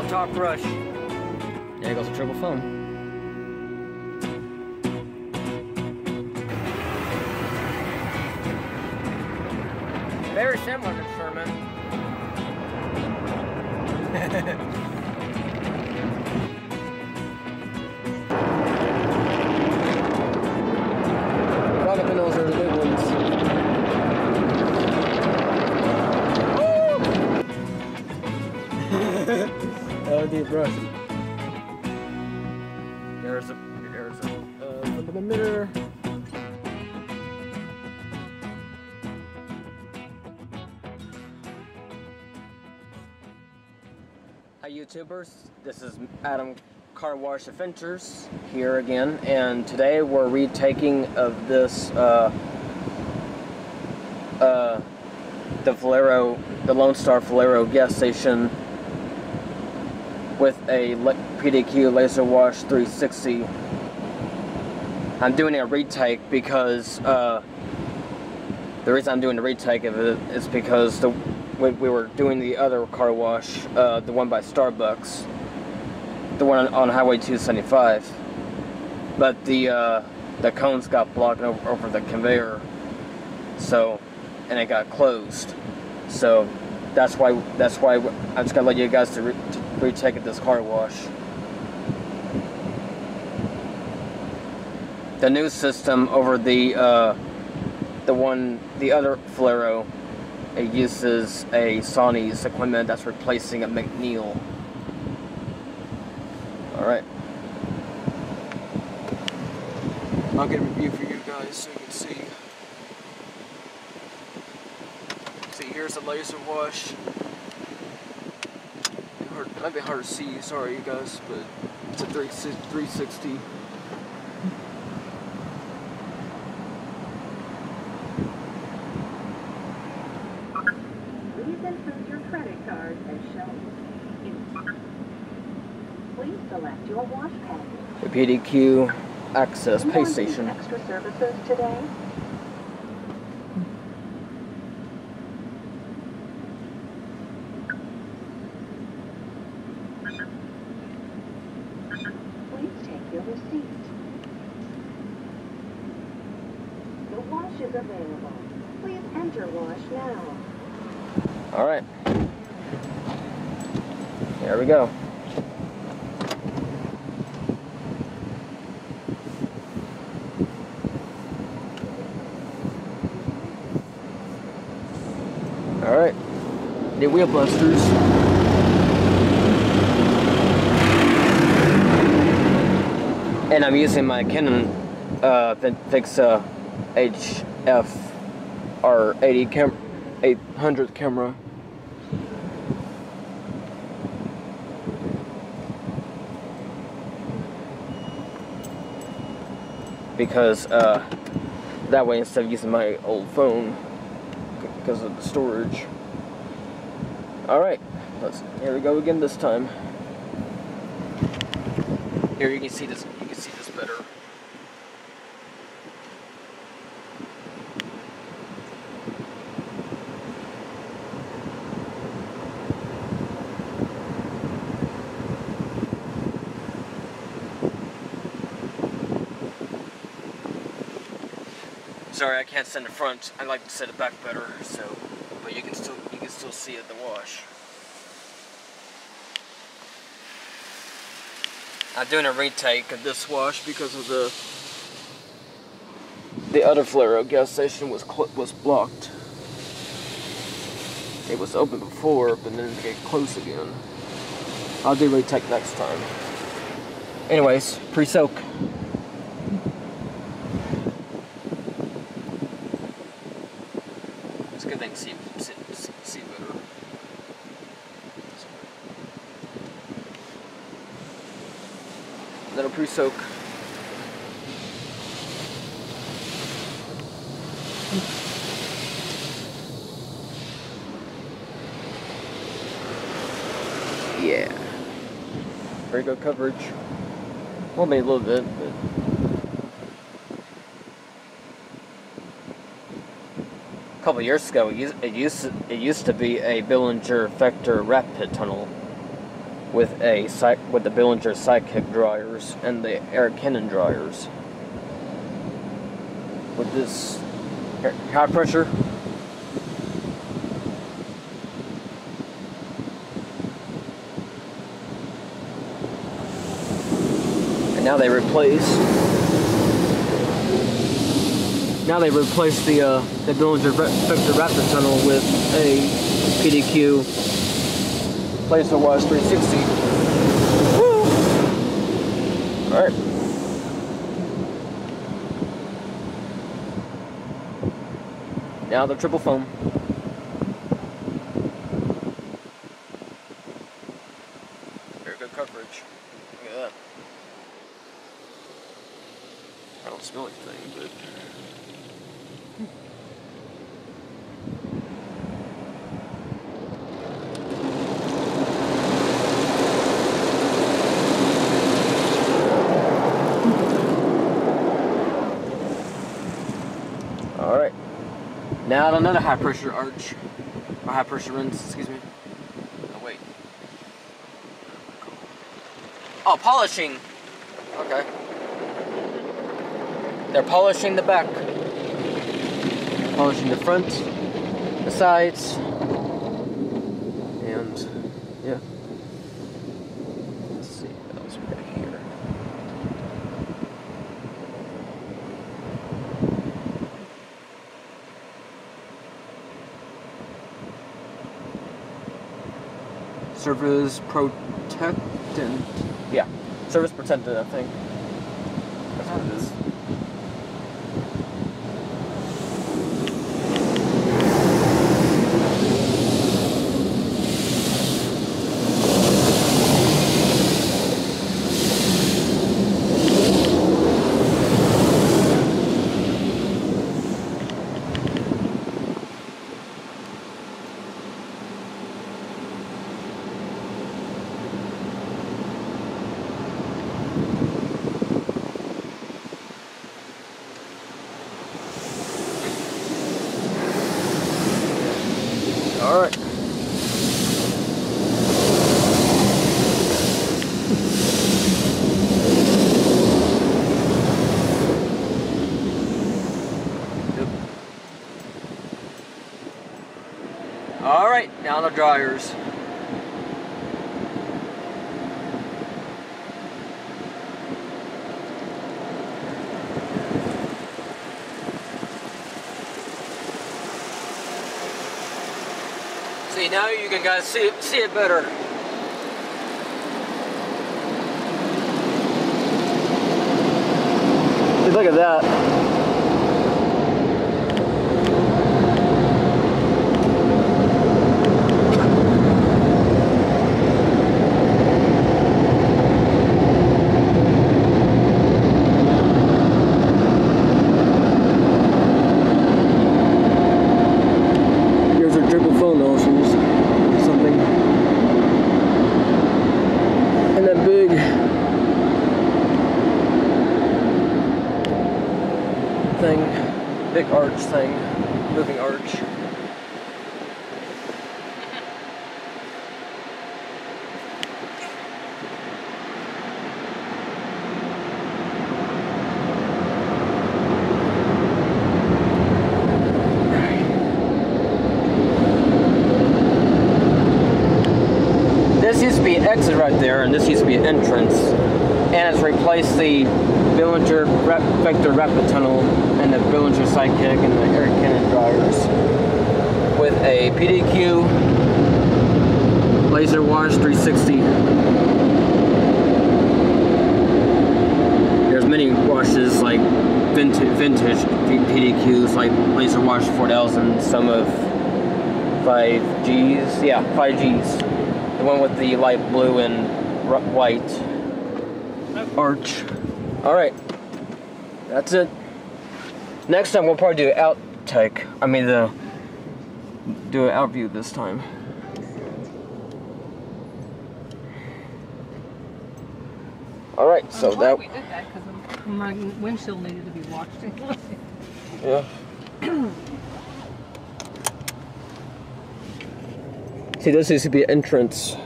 A top brush. There goes the triple foam. Very similar to Sherman. brush. There's a there's a Uh, flip the mirror. Hi YouTubers, this is Adam Car Wash Adventures here again, and today we're retaking of this uh, uh, the Valero, the Lone Star Valero gas station with a PDQ Laser Wash 360. I'm doing a retake because uh, the reason I'm doing the retake of it is because the when we were doing the other car wash, uh, the one by Starbucks, the one on, on Highway 275, but the uh, the cones got blocked over, over the conveyor, so and it got closed, so that's why that's why I'm just gonna let you guys to, re- to retake at this car wash. The new system over the uh, the one the other Valero it uses a Sonny's equipment that's replacing a MacNeil. Alright. I'll get a review for you guys so you can see. See, here's the laser wash. Hard, it might be hard to see, sorry you guys, but it's a 360. Please insert your credit card as shown. Please select your wash package. The PDQ Access Do you Pay Station. Extra services today? Please take your receipt. The wash is available. Please enter wash now. Alright. There we go. Alright. The wheel blasters. And I'm using my Canon uh, Vixia HF R80 cam 800 camera. Because uh, that way instead of using my old phone because of the storage. Alright, let's here we go again this time. Here you can see this you can see this better. Sorry, I can't send the front. I like to set it back better, so but you can still you can still see it the wash. I'm doing a retake of this wash because of the the other Valero gas station was was blocked. It was open before, but then it got closed again. I'll do retake next time. Anyways, pre-soak. It's a good thing to see, see, see, see better. Little pre-soak. Yeah. Very good coverage. Well, maybe a little bit, but a couple years ago, it used, it used to, it used to be a Belanger Vector Rapid tunnel. With a with the Belanger Sidekick dryers and the Eric Cannon dryers. With this high pressure. And now they replace now they replace the uh, the Belanger Vector Raptor tunnel with a PDQ Laser Wash 360. Woo! All right. Now the triple foam. Very good coverage. Look at that. I don't smell anything, but. All right. Now another high pressure arch, or high pressure rinse. Excuse me. Oh wait. Oh, polishing. Okay. They're polishing the back, polishing the front, the sides, and yeah. Let's see what else we got here. Service protectant. Yeah, service protectant. I think that's what it is. All right. All right, now the dryers. Now you can guys see it, see it better. Look at that. Here's our triple foam nostrils. Something. And that big thing, big arch thing, moving arch. This used to be an exit right there, and this used to be an entrance. And it's replaced the Belanger Rep Vector Rapid Tunnel and the Belanger Sidekick and the Eric Cannon dryers with a PDQ Laser Wash 360. There's many washes like vintage, vintage PDQs like Laser Wash 4000, some of 5Gs, yeah, 5Gs. The one with the light blue and white arch. All right, that's it. Next time we'll probably do out take. I mean the do an out view this time. All right, so I'm that we did that because my windshield needed to be washed. yeah. See, this used to be entrance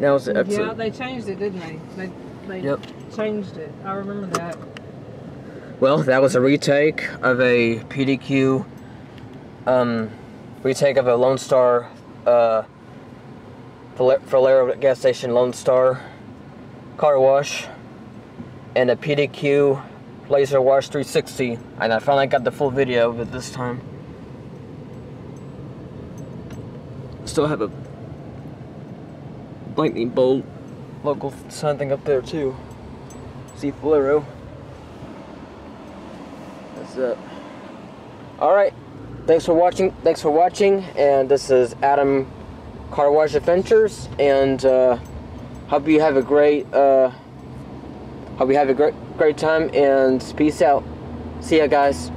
Now it's it's yeah, they changed it, didn't they? They they Yep. Changed it. I remember that. well, that was a retake of a PDQ um retake of a Lone Star uh gas station Lone Star car wash and a PDQ laser wash 360 and I finally got the full video of it this time. Still have a lightning bolt local sign thing up there too. See Valero. That's it. Alright. Thanks for watching thanks for watching and this is Adam Car Wash Adventures and uh hope you have a great uh hope you have a great great time and peace out. See ya guys.